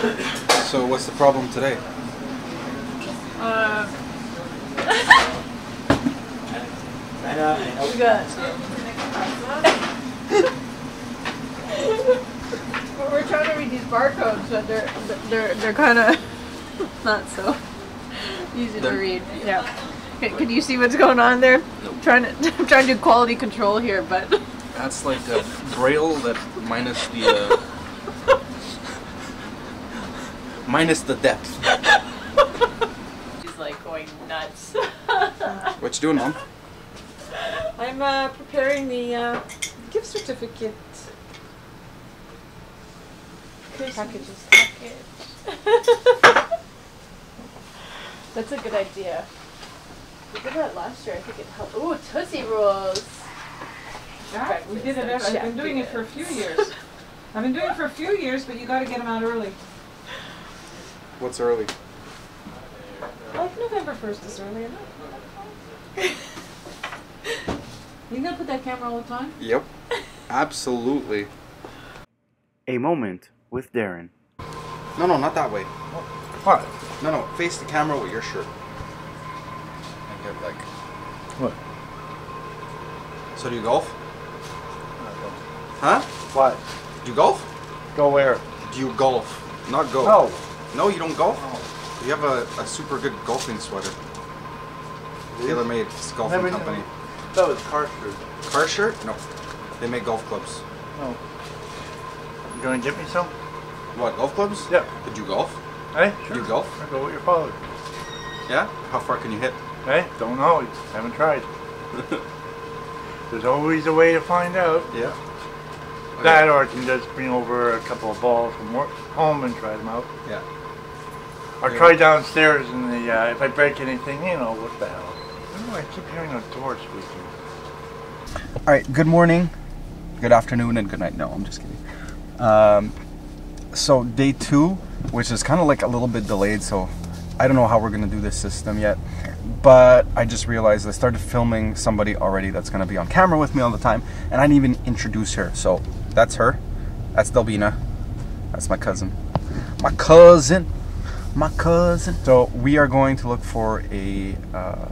So what's the problem today? Uh, Sana, we got. But We're trying to read these barcodes, but they're they're they're kind of not so easy to read. Yeah. Can, can you see what's going on there? I'm trying to I'm trying to do quality control here, but That's like a braille that minus the uh, minus the depth. he's like going nuts. What you doing, mom? I'm uh, preparing the uh, gift certificate packages. Package. That's a good idea. We did that last year. I think it helped. Ooh, Tootsie Rolls. Yeah, we did it. ev- I've been doing it for a few years. I've been doing it for a few years, but you got to get them out early. What's early? Like November first is early enough. You gonna put that camera all the time? Yep. Absolutely. A moment with Darren. No, no, not that way. What? No, no, face the camera with your shirt. And get like. What? So do you golf? Huh? What? Do you golf? Go where? Do you golf? Not go. No. No, you don't golf. You have a, a super good golfing sweater. TaylorMade golfing Never- company. That was car shirt. Car shirt? No. They make golf clubs. No. You gonna get me some? What, golf clubs? Yeah. Did you golf? Hey, Did sure. you golf? I go with your father. Yeah? How far can you hit? Hey, don't know. Haven't tried. There's always a way to find out. Yeah. That or I can just bring over a couple of balls from work, home and try them out. Yeah. Or try downstairs in the, uh, if I break anything, you know, what the hell. Oh, I keep hearing a door squeaking. All right. Good morning, good afternoon, and good night. No, I'm just kidding. Um, so day two, which is kind of like a little bit delayed, so I don't know how we're gonna do this system yet. But I just realized I started filming somebody already that's gonna be on camera with me all the time, and I didn't even introduce her. So that's her. That's Delbina. That's my cousin. My cousin. My cousin. So we are going to look for a. Uh,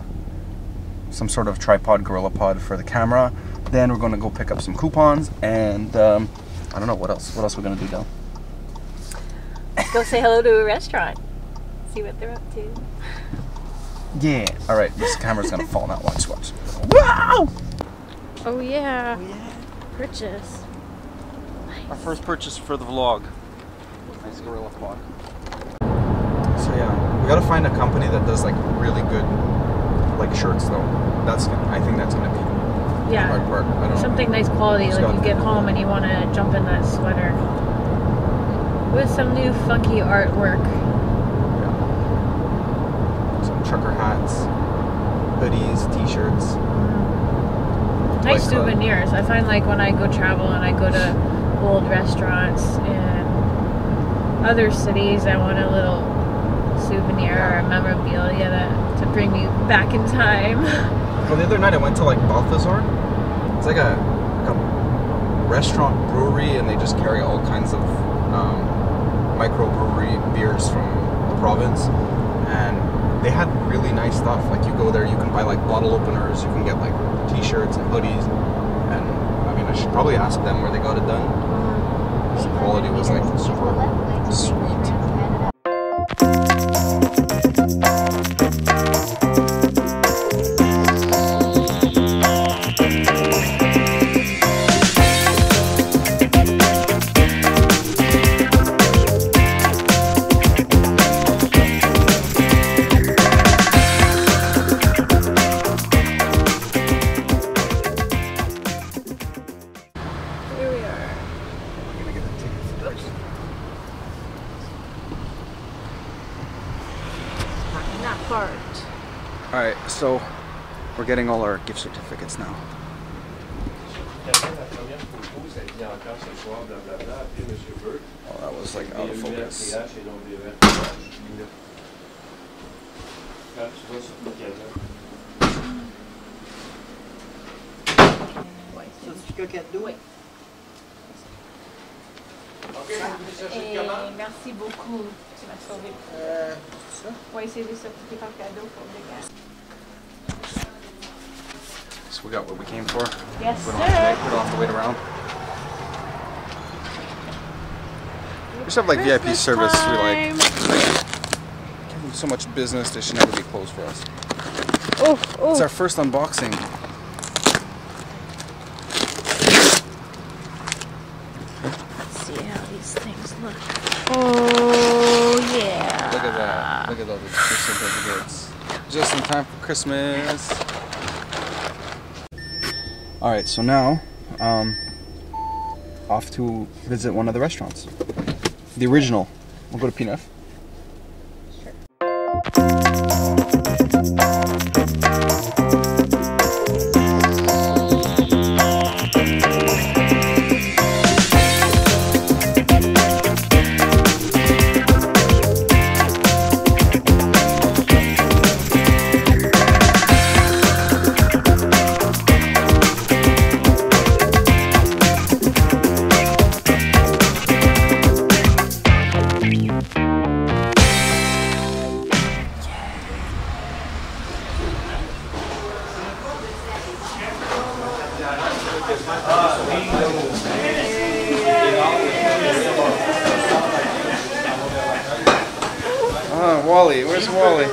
some sort of tripod gorilla pod for the camera then we're going to go pick up some coupons and um, i don't know what else what else we're going to do Del? Go say hello to a restaurant. See what they're up to. yeah all right this camera's going to fall now watch watch wow Oh yeah. Purchase. our first purchase for the vlog nice gorilla pod so yeah. We got to find a company that does like really good like shirts though. That's gonna, i think that's to be Yeah. hard part. I don't know. Something nice quality, Just like you get home and you want to jump in that sweater with some new funky artwork. some trucker hats hoodies t-shirts. Nice Like, uh, souvenirs. I find like when I go travel and I go to old restaurants and other cities, I want a little souvenir or a memorabilia that to bring me back in time. Well, the other night I went to like Balthazar. It's like a, like a restaurant brewery, and they just carry all kinds of um, microbrewery beers from the province. And they had really nice stuff. Like you go there, you can buy like bottle openers, you can get like T-shirts and hoodies. And I mean, I should probably ask them where they got it done. 'Cause The quality was like super sweet. なるほど。So we're getting all our gift certificates now. Oh, that was like out of focus. Et merci beaucoup. Tu m'as sauvé. Euh, ouais, c'est des certificats cadeaux pour les gars. We got what we came for. Yes, We don't have to, sir. we don't have to wait around. We just have like VIP Christmas service. We like time. give them so much business. They should never be closed for us. Oh, It's oh. our first unboxing. Let's see how these things look. Oh, yeah. Look at that. Look at all the certificates. Just in time for Christmas. All right, so now, um, off to visit one of the restaurants. The original. We'll go to PNF. Ah, Wally. Where's Wally?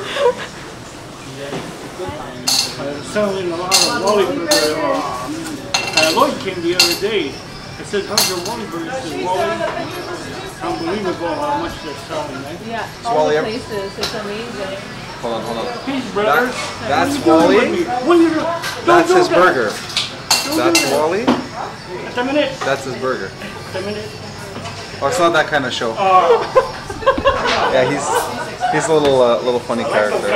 selling a lot of Wally Burger. Uh, Lloyd came the other day. I said, how's your Wally Burger? He said, Wally, unbelievable how much they're selling, right? Yeah, all all the the places. It's amazing. Hold on, hold on. Peace, brother. That- that's What are you doing Wally? What are you doing? That's his that. burger. That's. Wally. That's his burger. Oh, it's not that kind of show. Yeah, he's he's a little uh, little funny character.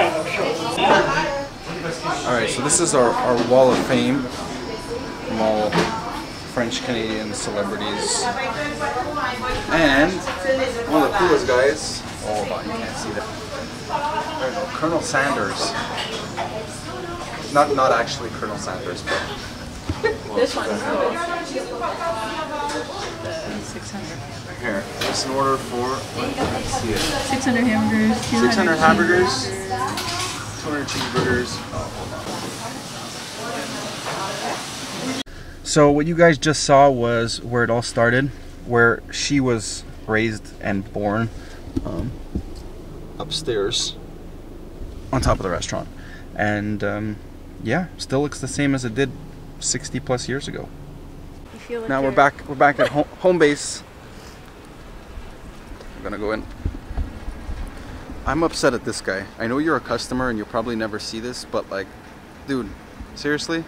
All right, so this is our, our wall of fame from all French Canadian celebrities, and one of the coolest guys. Oh, you can't see that. Colonel Sanders. Not not actually Colonel Sanders, but This one's cool. here. It's an order for. Let's see it. 600 hamburgers, 600 hamburgers, 200 cheeseburgers. Oh, hold on. So what you guys just saw was where it all started, where she was raised and born, um, upstairs, on top of the restaurant, and um, yeah, still looks the same as it did 60 plus years ago. Like Now we're back. We're back at home, home base. I'm gonna go in. I'm upset at this guy. I know you're a customer and you'll probably never see this, but like, dude, seriously,